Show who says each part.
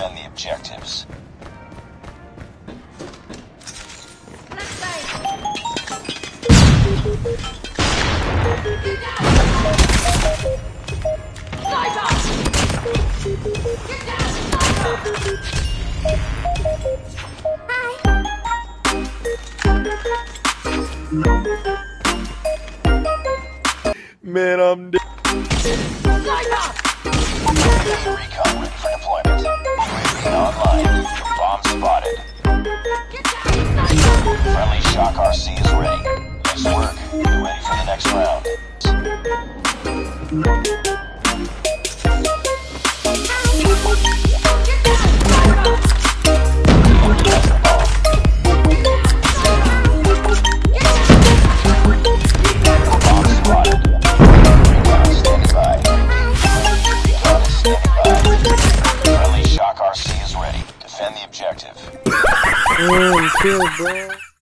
Speaker 1: defend the objectives.
Speaker 2: Man, I'm dead.
Speaker 1: Recon spotted. Friendly Shock RC is ready. Nice work. Be ready for the next round. RC. Defend the objective.
Speaker 2: Damn, kill, bro.